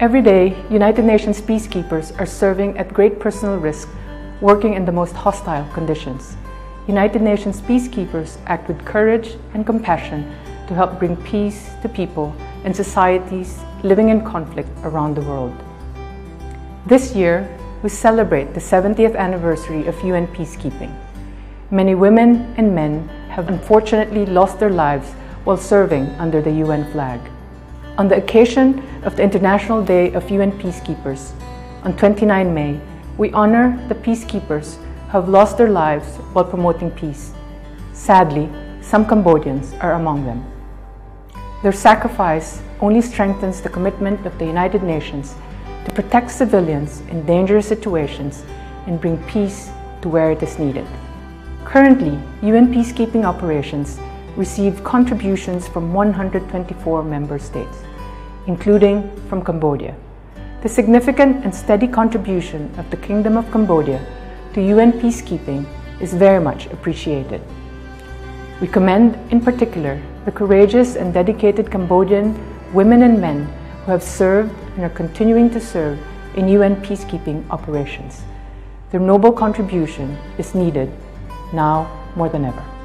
Every day, United Nations peacekeepers are serving at great personal risk, working in the most hostile conditions. United Nations peacekeepers act with courage and compassion to help bring peace to people and societies living in conflict around the world. This year, we celebrate the 70th anniversary of UN peacekeeping. Many women and men have unfortunately lost their lives while serving under the UN flag. On the occasion of the International Day of UN Peacekeepers, on 29 May, we honor the peacekeepers who have lost their lives while promoting peace. Sadly, some Cambodians are among them. Their sacrifice only strengthens the commitment of the United Nations to protect civilians in dangerous situations and bring peace to where it is needed. Currently, UN peacekeeping operations receive contributions from 124 member states including from Cambodia. The significant and steady contribution of the Kingdom of Cambodia to UN peacekeeping is very much appreciated. We commend, in particular, the courageous and dedicated Cambodian women and men who have served and are continuing to serve in UN peacekeeping operations. Their noble contribution is needed now more than ever.